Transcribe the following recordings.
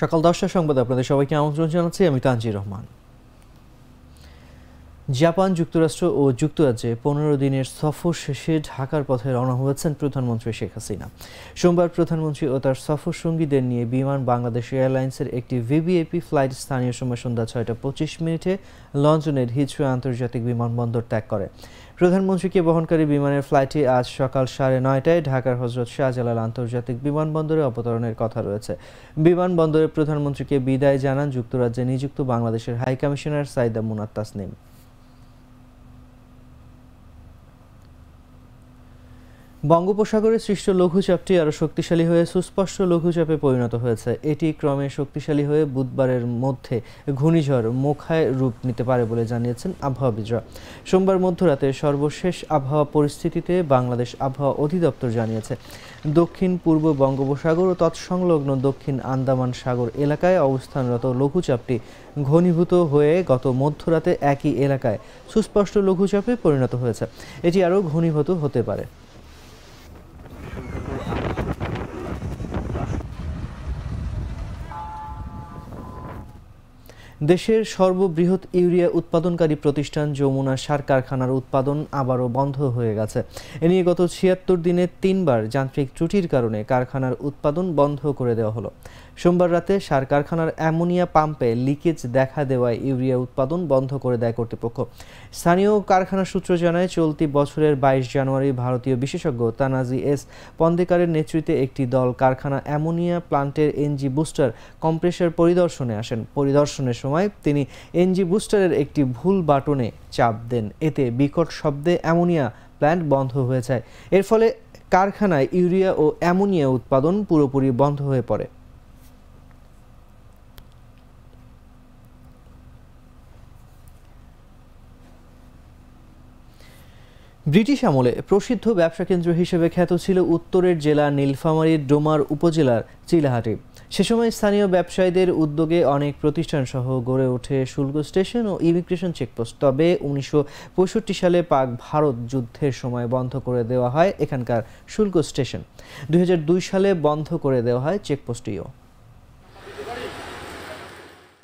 সকাল দশটার সংবাদ আপনাদের সবাইকে আমন্ত্রণ জানাচ্ছি আমি তানজির রহমান। জাপান যুক্তরাষ্ট্র ও যুক্তরাজ্যে পনেরো দিনের সফর শেষে ঢাকার পথে রওনা হয়েছেন প্রধানমন্ত্রী শেখ হাসিনা। সোমবার প্রধানমন্ত্রী ও তার সফর সঙ্গীদের নিয়ে বিমান বাংলাদেশ এয়ারলাইন্সের একটি ভিভিএপি ফ্লাইট স্থানীয় সময় সন্ধ্যা ছয়টা পঁচিশ মিনিটে লন্ডনের হিথ্রো আন্তর্জাতিক বিমানবন্দর ত্যাগ করে। প্রধানমন্ত্রীকে বহনকারী বিমানের ফ্লাইটটি আজ সকাল সাড়ে নয়টায় ঢাকার হজরত শাহজালাল আন্তর্জাতিক বিমানবন্দরে অবতরণের কথা রয়েছে। বিমানবন্দরে প্রধানমন্ত্রীকে বিদায় জানান যুক্তরাজ্যে নিযুক্ত বাংলাদেশের হাই কমিশনার সাইদা মুনাত তাসনিম বঙ্গোপসাগরে সৃষ্ট লঘুচাপটি আরও শক্তিশালী হয়ে সুস্পষ্ট লঘুচাপে পরিণত হয়েছে। এটি ক্রমে শক্তিশালী হয়ে বুধবারের মধ্যে ঘূর্ণিঝড় মোখায় রূপ নিতে পারে বলে জানিয়েছেন আবহাওয়াবিদরা সোমবার মধ্যরাতে সর্বশেষ আবহাওয়া পরিস্থিতিতে বাংলাদেশ আবহাওয়া অধিদপ্তর জানিয়েছে। দক্ষিণ, পূর্ব বঙ্গোপসাগর ও তৎসংলগ্ন দক্ষিণ আন্দামান সাগর এলাকায় অবস্থানরত লঘুচাপটি ঘনীভূত হয়ে গত মধ্যরাতে একই এলাকায় সুস্পষ্ট লঘুচাপে পরিণত হয়েছে। এটি আরও ঘনীভূত হতে পারে। দেশের সর্ববৃহৎ ইউরিয়া উৎপাদনকারী প্রতিষ্ঠান যমুনা সার কারখানার উৎপাদন আবারও বন্ধ হয়ে গেছে। এ নিয়ে গত ছিয়াত্তর দিনে তিনবার যান্ত্রিক ত্রুটির কারণে কারখানার উৎপাদন বন্ধ করে দেওয়া হলো। সোমবার রাতে সার কারখানার অ্যামোনিয়া পাম্পে লিকেজ দেখা দেওয়ায় ইউরিয়া উৎপাদন বন্ধ করে দেয় কর্তৃপক্ষ। স্থানীয় কারখানা সূত্র জানায়, চলতি বছরের বাইশ জানুয়ারি ভারতীয় বিশেষজ্ঞ তানাজি এস পন্দেকারের নেতৃত্বে একটি দল কারখানা অ্যামোনিয়া প্লান্টের এনজি বুস্টার কম্প্রেসার পরিদর্শনে আসেন। পরিদর্শনের সময় তিনি এনজি বুস্টারের একটি ভুল বাটনে চাপ দেন। এতে বিকট শব্দে অ্যামোনিয়া প্ল্যান্ট বন্ধ হয়ে যায়। এর ফলে কারখানায় ইউরিয়া ও অ্যামোনিয়া উৎপাদন পুরোপুরি বন্ধ হয়ে পড়ে। ব্রিটিশ আমলে প্রসিদ্ধ ব্যবসা কেন্দ্র হিসেবে খ্যাত ছিল উত্তরের জেলা নীলফামারীর ডোমার উপজেলার চিলাহাটি। সে সময় স্থানীয় ব্যবসায়ীদের উদ্যোগে অনেক প্রতিষ্ঠান সহ গড়ে ওঠে শুল্ক স্টেশন ও ইমিগ্রেশন চেকপোস্ট। তবে উনিশশো পঁয়ষট্টি সালে পাক ভারত যুদ্ধের সময় বন্ধ করে দেওয়া হয় এখানকার শুল্ক স্টেশন। দুই হাজার দুই সালে বন্ধ করে দেওয়া হয় চেকপোস্টটিও।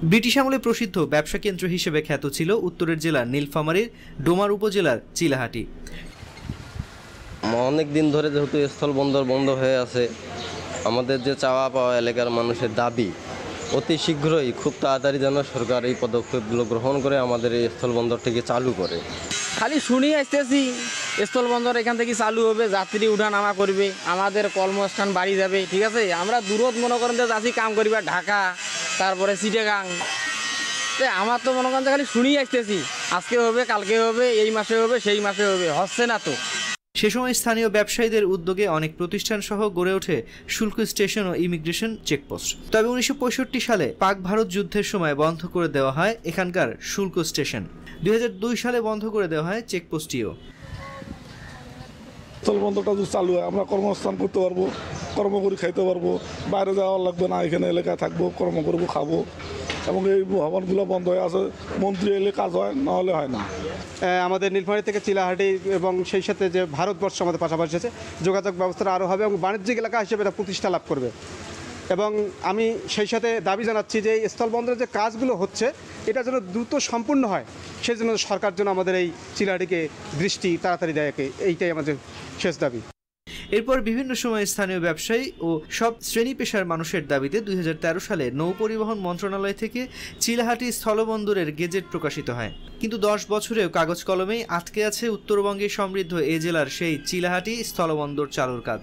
ব্রিটিশ আমলে প্রসিদ্ধ ব্যবসা কেন্দ্র হিসেবে খ্যাত ছিল উত্তরের জেলার নীলফামারীর ডোমার উপজেলার চিলাহাটি। অনেক দিন ধরে যেহেতু স্থল বন্দর বন্ধ হয়ে আছে, আমাদের যে চাওয়া পাওয়া এলাকার মানুষের দাবি অতি শীঘ্রই খুব তাড়াতাড়ি যেন সরকার এই পদক্ষেপগুলো গ্রহণ করে আমাদের এই স্থলবন্দরটিকে চালু করে। খালি শুনি আসতেছি, স্থলবন্দর এখান থেকে চালু হবে, যাত্রী উঠা নামা করবে, আমাদের কর্মস্থান বাড়ি যাবে, ঠিক আছে? আমরা দূরত মনে করেন যে যাচ্ছি, কাম করিবা ঢাকা, তারপরে চিটেগাং। আমার তো মনে করেন যে খালি শুনি আসতেছি, আজকে হবে, কালকে হবে, এই মাসে হবে, সেই মাসে হবে, হচ্ছে না তো। সে সময় স্থানীয় ব্যবসায়ীদের উদ্যোগে অনেক প্রতিষ্ঠান সহ গড়ে ওঠে শুল্ক স্টেশন ও ইমিগ্রেশন চেকপোস্ট। তবে উনিশশো পঁয়ষট্টি সালে পাক ভারত যুদ্ধের সময় বন্ধ করে দেওয়া হয় এখানকার শুল্ক স্টেশন। দুই হাজার দুই সালে বন্ধ করে দেওয়া হয় চেকপোস্টটিও। স্থলবন্দরটা যদি চালু হয়, আমরা কর্মস্থান করতে পারব, কর্ম করে, খাইতে পারব। বাইরে যাওয়া লাগবে না, এখানে এলাকায় থাকব, কর্ম করব, খাব। এবং এই ভবনগুলো বন্ধ হয়ে আছে, মন্ত্রী এলে কাজ হয়, না হলে হয় না। আমাদের নীলফামারী থেকে চিলাহাটি এবং সেই সাথে যে ভারতবর্ষ আমাদের পাশাপাশি আছে, যোগাযোগ ব্যবস্থাটা আরও হবে এবং বাণিজ্যিক এলাকা হিসেবে এটা প্রতিষ্ঠা লাভ করবে। এবং আমি সেই সাথে দাবি জানাচ্ছি যে এই স্থলবন্দরের যে কাজগুলো হচ্ছে, এটা যেন দ্রুত সম্পূর্ণ হয় সেই জন্য সরকার যেন আমাদের এই চিলাহাটিকে দৃষ্টি তাড়াতাড়ি দেয় এইটাই আমাদের শেষ দাবি। এরপর বিভিন্ন সময় স্থানীয় ব্যবসায়ী ও সব শ্রেণি পেশার মানুষের দাবিতে দুই হাজার তেরো সালে নৌ পরিবহন মন্ত্রণালয় থেকে চিলাহাটি স্থলবন্দরের গেজেট প্রকাশিত হয়। কিন্তু দশ বছরেও কাগজ কলমেই আটকে আছে উত্তরবঙ্গে সমৃদ্ধ এ জেলার সেই চিলাহাটি স্থলবন্দর চালুর কাজ।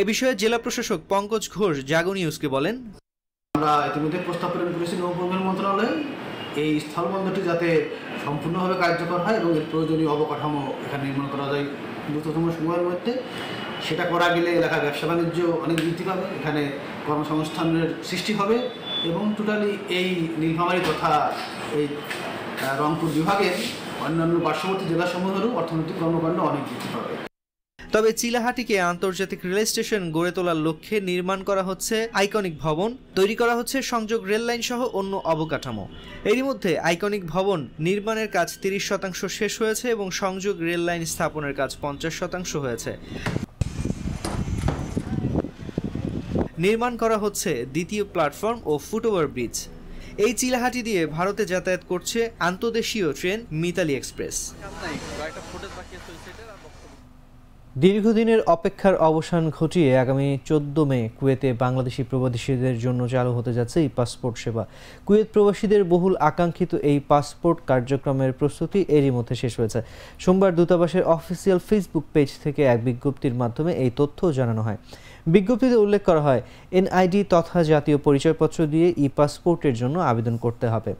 এ বিষয়ে জেলা প্রশাসক পঙ্কজ ঘোষ জাগো নিউজকে বলেন। আমরা ইতিমধ্যে প্রস্তাব প্রেরণ করেছি নৌ পরিবহন মন্ত্রণালয়ে। এই স্থলবন্দরটি যাতে সম্পূর্ণভাবে কার্যকর হয় এবং এর প্রয়োজনীয় অবকাঠামো এখানে নির্মাণ করা যায় দ্রুততম সময়ের মধ্যে, সেটা করা গেলে এলাকার ব্যবসা বাণিজ্য অনেক বৃদ্ধি পাবে, এখানে কর্মসংস্থানের সৃষ্টি হবে এবং টোটালি এই নীলফামারী তথা এই রংপুর বিভাগের অন্যান্য পার্শ্ববর্তী জেলাসমূহেরও অর্থনৈতিক কর্মকাণ্ড অনেক বৃদ্ধি পাবে। তবে চিলাহাটিকে আন্তর্জাতিক রেল স্টেশন গড়ে তোলার লক্ষ্যে নির্মাণ করা হচ্ছে আইকনিক ভবন, তৈরি করা হচ্ছে সংযোগ রেল লাইন সহ অন্য অবকাঠামো। এরই মধ্যে আইকনিক ভবন নির্মাণের কাজ তিরিশ শতাংশ শেষ হয়েছে এবং সংযোগ রেল লাইন স্থাপনের কাজ পঞ্চাশ শতাংশ হয়েছে। নির্মাণ করা হচ্ছে দ্বিতীয় প্ল্যাটফর্ম ও ফুটওভার ব্রিজ। এই চিলাহাটি দিয়ে ভারতে যাতায়াত করছে আন্তদেশীয় ট্রেন মিতালি এক্সপ্রেস। দীর্ঘদিনের অপেক্ষার অবসান ঘটিয়ে আগামী চোদ্দ মে কুয়েতে বাংলাদেশি প্রবাসীদের জন্য চালু হতে যাচ্ছে এই পাসপোর্ট সেবা। কুয়েত প্রবাসীদের বহুল আকাঙ্ক্ষিত এই পাসপোর্ট কার্যক্রমের প্রস্তুতি এরই মধ্যে শেষ হয়েছে। সোমবার দূতাবাসের অফিসিয়াল ফেসবুক পেজ থেকে এক বিজ্ঞপ্তির মাধ্যমে এই তথ্য জানানো হয়। বিজ্ঞপ্তিতে উল্লেখ করা হয়, এনআইডি তথা জাতীয় পরিচয়পত্র দিয়ে ই পাসপোর্টের জন্য আবেদন করতে হবে।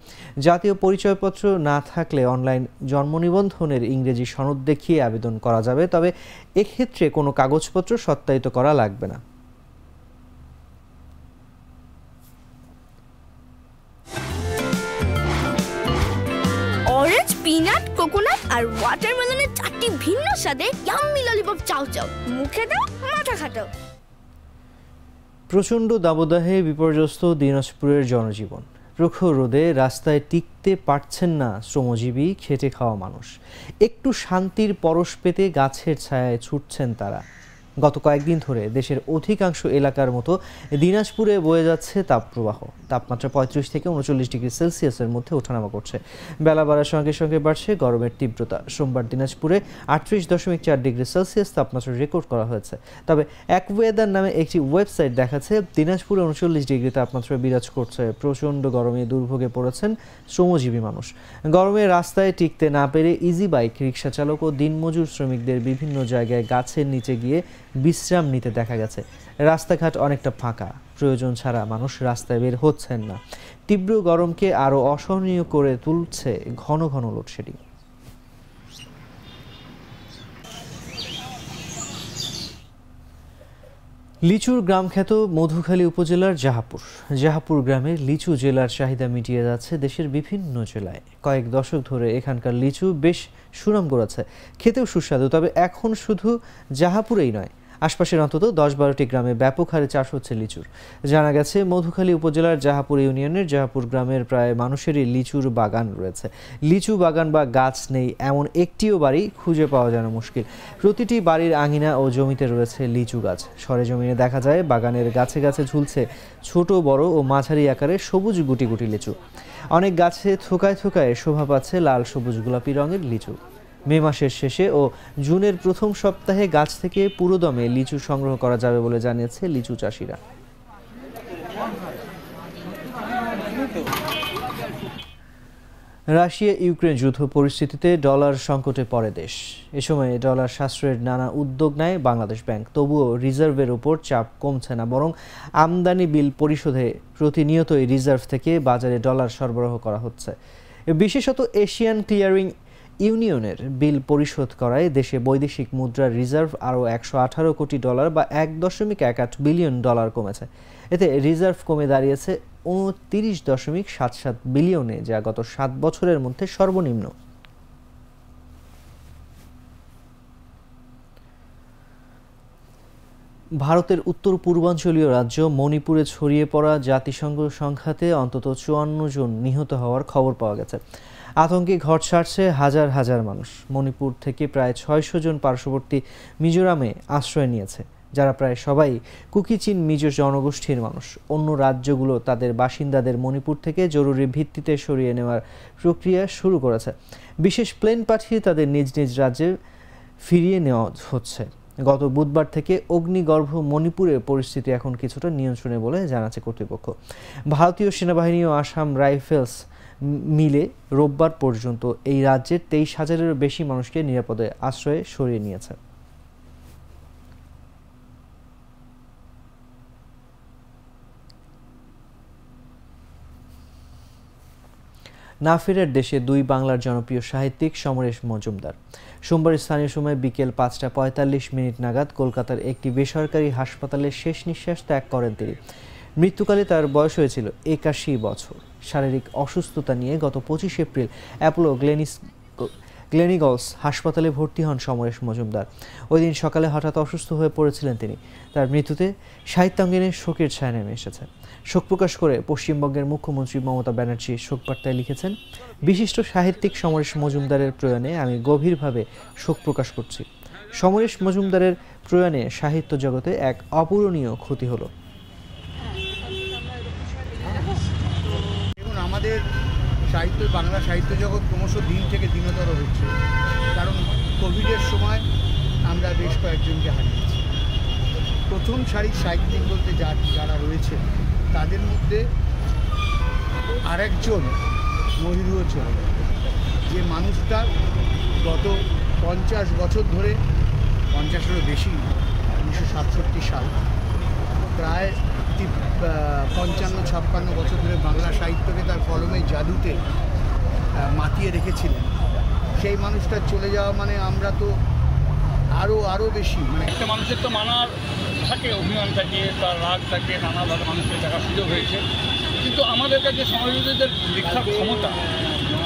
জাতীয় পরিচয়পত্র না থাকলে অনলাইন জন্ম নিবন্ধনের ইংরেজি সনদ দেখিয়ে আবেদন করা যাবে, তবে এক্ষেত্রে কোনো কাগজপত্র সত্যায়িত করা লাগবে না। অরেঞ্জ পিনাট কোকোনাট আর ওয়াটারমেলনের চারটি ভিন্ন স্বাদে ইয়াম্মি ললিপপ চাও চাও মুখে দাও, মাথা খাটাও প্রচণ্ড দাবদাহে বিপর্যস্ত দিনাজপুরের জনজীবন। প্রখর রোদে রাস্তায় টিকতে পারছেন না শ্রমজীবী খেটে খাওয়া মানুষ। একটু শান্তির পরশ পেতে গাছের ছায়ায় ছুটছেন তারা। গত কয়েকদিন ধরে দেশের অধিকাংশ এলাকার মতো দিনাজপুরে বয়ে যাচ্ছে তাপপ্রবাহ। তাপমাত্রা পঁয়ত্রিশ থেকে উনচল্লিশ ডিগ্রি সেলসিয়াসের মধ্যে ওঠানামা করছে। বেলা বাড়ার সঙ্গে সঙ্গে বাড়ছে গরমের তীব্রতা। সোমবার দিনাজপুরে আটত্রিশ দশমিক চার ডিগ্রি সেলসিয়াস তাপমাত্রা রেকর্ড করা হয়েছে। তবে এক ওয়েদার নামে একটি ওয়েবসাইট দেখাচ্ছে, দিনাজপুরে উনচল্লিশ ডিগ্রি তাপমাত্রা বিরাজ করছে। প্রচণ্ড গরমে দুর্ভোগে পড়েছেন শ্রমজীবী মানুষ। গরমে রাস্তায় টিকতে না পেরে ইজি বাইক রিক্সা চালক ও দিনমজুর শ্রমিকদের বিভিন্ন জায়গায় গাছের নিচে গিয়ে বিশ্রাম নিতে দেখা গেছে। রাস্তাঘাট অনেকটা ফাঁকা। প্রয়োজন ছাড়া মানুষ রাস্তায় বের হচ্ছেন না। তীব্র গরমকে আরও অসহনীয় করে তুলছে ঘন ঘন লোডশেডিং। লিচুর গ্রাম খ্যাত মধুখালী উপজেলার জাহাপুর। জাহাপুর গ্রামে লিচু জেলার চাহিদা মিটিয়ে যাচ্ছে দেশের বিভিন্ন জেলায়। কয়েক দশক ধরে এখানকার লিচু বেশ সুনাম গড়াচ্ছে খেতেও সুস্বাদু, তবে এখন শুধু জাহাপুরেই নয় আশপাশের অন্তত দশ বারোটি গ্রামে ব্যাপক হারে চাষ হচ্ছে লিচুর। জানা গেছে, মধুখালী উপজেলার জাহাপুর ইউনিয়নের জাহাপুর গ্রামের প্রায় মানুষেরই লিচুর বাগান রয়েছে। লিচু বাগান বা গাছ নেই, এমন একটিও বাড়ি খুঁজে পাওয়া যেন মুশকিল। প্রতিটি বাড়ির আঙিনা ও জমিতে রয়েছে লিচু গাছ। সরে সরেজমিনে দেখা যায়, বাগানের গাছে গাছে ঝুলছে ছোট, বড় ও মাঝারি আকারে সবুজ গুটি গুটি লিচু। অনেক গাছে থোকায় থোকায় শোভা পাচ্ছে লাল, সবুজ, গোলাপি রঙের লিচু। মে মাসের শেষে ও জুনের প্রথম সপ্তাহে গাছ থেকে পুরোদমে লিচু সংগ্রহ করা যাবে বলে জানিয়েছে লিচু চাষিরা। রাশিয়া ইউক্রেন যুদ্ধ পরিস্থিতিতে ডলার সংকটে পড়ে দেশ। এ সময় ডলার সাশ্রয়ের নানা উদ্যোগ নেয় বাংলাদেশ ব্যাংক। তবুও রিজার্ভের উপর চাপ কমছে না, বরং আমদানি বিল পরিশোধে প্রতিনিয়তই রিজার্ভ থেকে বাজারে ডলার সরবরাহ করা হচ্ছে। বিশেষত এশিয়ান ক্লিয়ারিং ইউনিয়নের বিল পরিশোধ করায় দেশে বৈদেশিক মুদ্রার রিজার্ভ আরও একশো আঠারো কোটি ডলার বা এক দশমিক এক আট বিলিয়ন ডলার কমেছে। এতে রিজার্ভ কমে দাঁড়িয়েছে উনতিরিশ দশমিক সাত সাত বিলিয়নে, যা গত সাত বছরের মধ্যে সর্বনিম্ন। ভারতের উত্তর পূর্বাঞ্চলীয় রাজ্য মণিপুরে ছড়িয়ে পড়া জাতিসংঘ সংঘাতে অন্তত চুয়ান্ন জন নিহত হওয়ার খবর পাওয়া গেছে। আতঙ্কে ঘর ছাড়ছে হাজার হাজার মানুষ। মণিপুর থেকে প্রায় ছয়শো জন পার্শ্ববর্তী মিজোরামে আশ্রয় নিয়েছে, যারা প্রায় সবাই কুকিচিন মিজো জনগোষ্ঠীর মানুষ। অন্য রাজ্যগুলো তাদের বাসিন্দাদের মণিপুর থেকে জরুরি ভিত্তিতে সরিয়ে নেওয়ার প্রক্রিয়া শুরু করেছে। বিশেষ প্লেন পাঠিয়ে তাদের নিজ নিজ রাজ্যে ফিরিয়ে নেওয়া হচ্ছে। গত বুধবার থেকে অগ্নিগর্ভ মণিপুরের পরিস্থিতি এখন কিছুটা নিয়ন্ত্রণে বলে জানাচ্ছে কর্তৃপক্ষ। ভারতীয় সেনাবাহিনী ও আসাম রাইফেলস মিলে রোববার পর্যন্ত এই রাজ্যের তেইশ হাজারেরও বেশি মানুষকে নিরাপদে আশ্রয়ে সরিয়ে নিয়েছে। না ফেরার দেশে দুই বাংলার জনপ্রিয় সাহিত্যিক সমরেশ মজুমদার। সোমবার স্থানীয় সময় বিকেল পাঁচটা পঁয়তাল্লিশ মিনিট নাগাদ কলকাতার একটি বেসরকারি হাসপাতালে শেষ নিঃশ্বাস ত্যাগ করেন তিনি। মৃত্যুকালে তার বয়স হয়েছিল একাশি বছর। শারীরিক অসুস্থতা নিয়ে গত পঁচিশ এপ্রিল অ্যাপোলো গ্লেনিস গ্লেনিগলস হাসপাতালে ভর্তি হন সমরেশ মজুমদার। ওই দিন সকালে হঠাৎ অসুস্থ হয়ে পড়েছিলেন তিনি। তার মৃত্যুতে সাহিত্যাঙ্গনে শোকের ছায়া নেমে এসেছে। শোক প্রকাশ করে পশ্চিমবঙ্গের মুখ্যমন্ত্রী মমতা ব্যানার্জি শোক বার্তায় লিখেছেন, বিশিষ্ট সাহিত্যিক সমরেশ মজুমদারের প্রয়াণে আমি গভীরভাবে শোক প্রকাশ করছি। সমরেশ মজুমদারের প্রয়াণে সাহিত্য জগতে এক অপূরণীয় ক্ষতি হলো। আমাদের সাহিত্য, বাংলা সাহিত্য জগৎ ক্রমশ দিন থেকে দিনতর হচ্ছে। কারণ কোভিডের সময় আমরা বেশ কয়েকজনকে হারিয়েছি। প্রথম সারির সাহিত্যিক বলতে যা, যারা রয়েছে, তাদের মধ্যে আরেকজন মহিরুও চলে যে মানুষটা গত পঞ্চাশ বছর ধরে, পঞ্চাশেরও বেশি উনিশশো সাতষট্টি সাল, প্রায় তি- পঞ্চান্ন, ছাপ্পান্ন বছর ধরে বাংলা সাহিত্যকে তার কলমের জাদুতে মাতিয়ে রেখেছিলেন। সেই মানুষটা চলে যাওয়া মানে আমরা তো আরও আরও বেশি মানে একটা মানুষের তো মানার থাকে, অভিমান থাকে, তার রাগ থাকে নানাভাবে মানুষকে দেখার সুযোগ হয়েছে। কিন্তু আমাদের কাছে সমাজবাদীদের লেখার ক্ষমতা,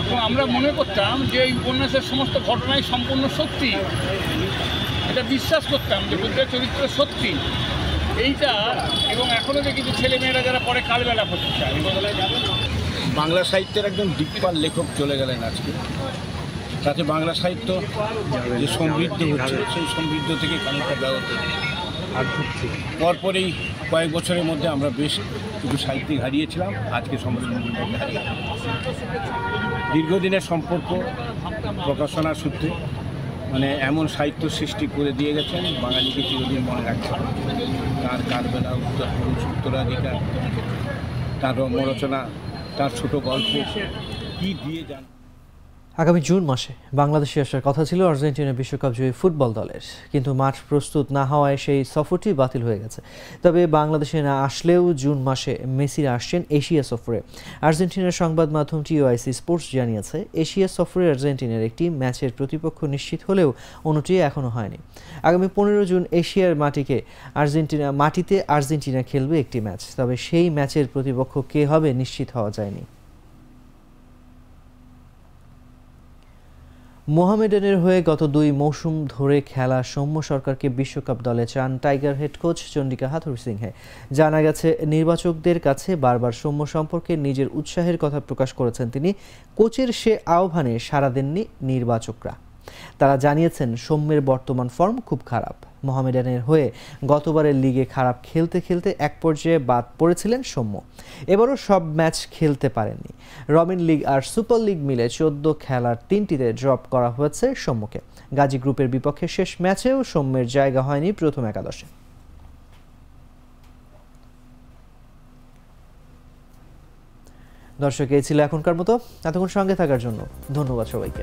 এবং আমরা মনে করতাম যে এই উপন্যাসের সমস্ত ঘটনাই সম্পূর্ণ সত্যি। এটা বিশ্বাস করতাম যে বুদ্ধের চরিত্র সত্যি। এইটা এবং এখনও যে কিছু ছেলেমেয়েরা যারা পরে কালবেলা করতে চায় বাংলা সাহিত্যের একজন দিকপাল লেখক চলে গেলেন আজকে। তাতে বাংলা সাহিত্য যে সমৃদ্ধ হচ্ছে সেই সমৃদ্ধ থেকে খানিকটা ব্যাহত পরপরেই কয়েক বছরের মধ্যে আমরা বেশ কিছু সাহিত্যিক হারিয়েছিলাম আজকে হারিয়ে দীর্ঘদিনের সম্পর্ক প্রকাশনার সূত্রে মানে এমন সাহিত্য সৃষ্টি করে দিয়ে গেছেন, বাঙালিকে চিরদিন মনে রাখতে হবে তার কারবেলা, উত্তর পুরুষ উত্তরাধিকার, তার রম্যরচনা, তার ছোট গল্প, কী দিয়ে যান আগামী জুন মাসে বাংলাদেশে আসার কথা ছিল আর্জেন্টিনা বিশ্বকাপ জয়ী ফুটবল দলের। কিন্তু মাঠ প্রস্তুত না হওয়ায় সেই সফরটি বাতিল হয়ে গেছে। তবে বাংলাদেশে না আসলেও জুন মাসে মেসিরা আসছেন এশিয়া সফরে। আর্জেন্টিনার সংবাদ মাধ্যম টিওআইসি স্পোর্টস জানিয়েছে, এশিয়া সফরে আর্জেন্টিনার একটি ম্যাচের প্রতিপক্ষ নিশ্চিত হলেও অন্যটি এখনও হয়নি। আগামী পনেরো জুন এশিয়ার মাটিকে আর্জেন্টিনা, মাটিতে আর্জেন্টিনা খেলবে একটি ম্যাচ। তবে সেই ম্যাচের প্রতিপক্ষ কে হবে নিশ্চিত হওয়া যায়নি। মোহামেডানের হয়ে গত দুই মৌসুম ধরে খেলা সৌম্য সরকারকে বিশ্বকাপ দলে চান tiger head coach Chandika Hathurusinghe. জানা গেছে, নির্বাচকদের কাছে বারবার সৌম্য সম্পর্কে নিজের উৎসাহের কথা প্রকাশ করেছেন তিনি। কোচের সে আহ্বানে সারা দেননি নির্বাচকরা। তারা জানিয়েছেন, সৌম্যের বর্তমান ফর্ম খুব খারাপ। মোহামেডানের হয়ে গতবারের লিগে খারাপ খেলতে খেলতে এক পর্যায়ে বাদ পড়েছিলেন সৌম্য। এবারও সব ম্যাচ খেলতে পারেননি। রবিন লিগ আর সুপার লিগ মিলে চোদ্দ খেলার তিনটিতে ড্রপ করা হয়েছে সৌম্যকে। গাজী গ্রুপের বিপক্ষে শেষ ম্যাচেও সৌম্যের জায়গা হয়নি প্রথম একাদশে। দর্শক, এই ছিল এখনকার মতো। এতক্ষণ সঙ্গে থাকার জন্য ধন্যবাদ সবাইকে।